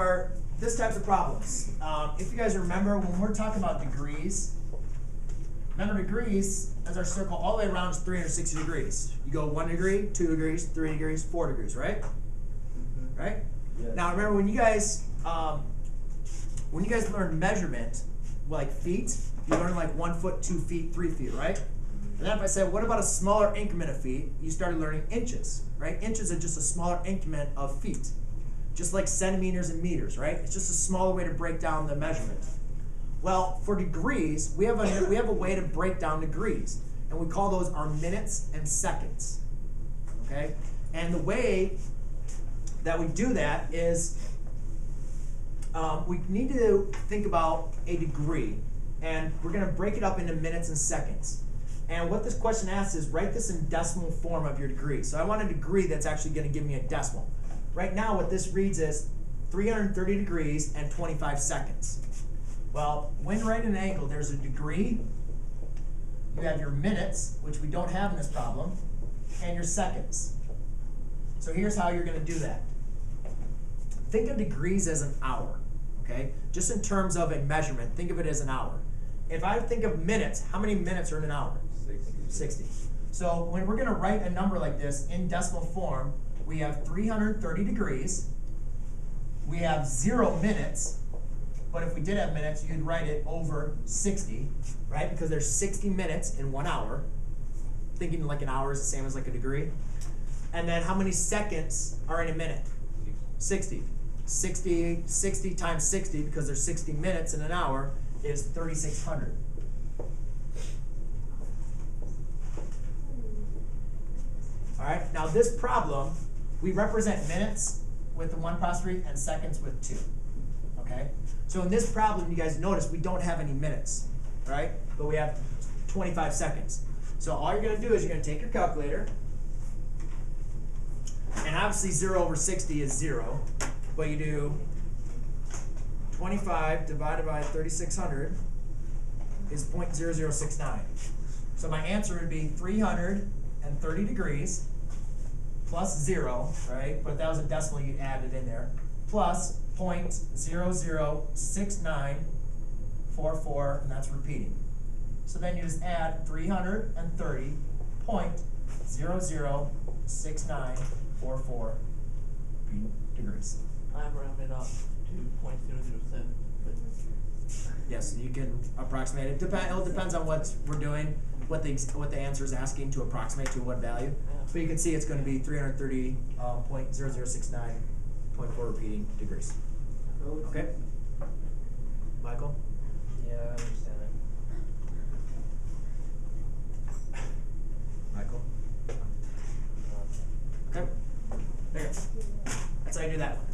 for this types of problems. Um, if you guys remember, when we're talking about degrees, remember degrees, as our circle all the way around is 360 degrees. You go one degree, two degrees, three degrees, four degrees, right? Right? Yes. Now remember when you guys, um, when you guys learn measurement, like feet, you learn like one foot, two feet, three feet, right? And then if I said, what about a smaller increment of feet? You started learning inches, right? Inches are just a smaller increment of feet. Just like centimeters and meters, right? It's just a smaller way to break down the measurement. Well, for degrees, we have a we have a way to break down degrees, and we call those our minutes and seconds. Okay? And the way that we do that is um, we need to think about a degree, and we're going to break it up into minutes and seconds. And what this question asks is write this in decimal form of your degree. So I want a degree that's actually going to give me a decimal. Right now, what this reads is 330 degrees and 25 seconds. Well, when right an angle, there's a degree, you have your minutes, which we don't have in this problem, and your seconds. So here's how you're going to do that. Think of degrees as an hour, okay? Just in terms of a measurement, think of it as an hour. If I think of minutes, how many minutes are in an hour? 60. So when we're going to write a number like this in decimal form, we have 330 degrees, we have zero minutes, but if we did have minutes, you'd write it over 60, right? Because there's 60 minutes in one hour. Thinking like an hour is the same as like a degree. And then how many seconds are in a minute? 60. 60, 60 times 60, because there's 60 minutes in an hour, is 3,600. All right, now this problem, we represent minutes with the one apostrophe and seconds with two. Okay? So in this problem, you guys notice we don't have any minutes, right? But we have 25 seconds. So all you're gonna do is you're gonna take your calculator, and obviously zero over 60 is zero, but you do 25 divided by 3600 is 0.0069. So my answer would be 330 degrees plus zero, right? But that was a decimal you added in there, plus 0.006944, and that's repeating. So then you just add 330.006944 degrees. I've rounded up to point zero zero seven, Yes, you can approximate it. Depend, it depends on what we're doing, what the, what the answer is asking to approximate to what value. Yeah. But you can see it's gonna be 330.0069.4 uh, point zero zero six nine, point four repeating degrees. Okay? Michael? Yeah, I understand it. Michael? Okay? There you go. That's how you do that one.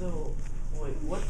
So, wait, what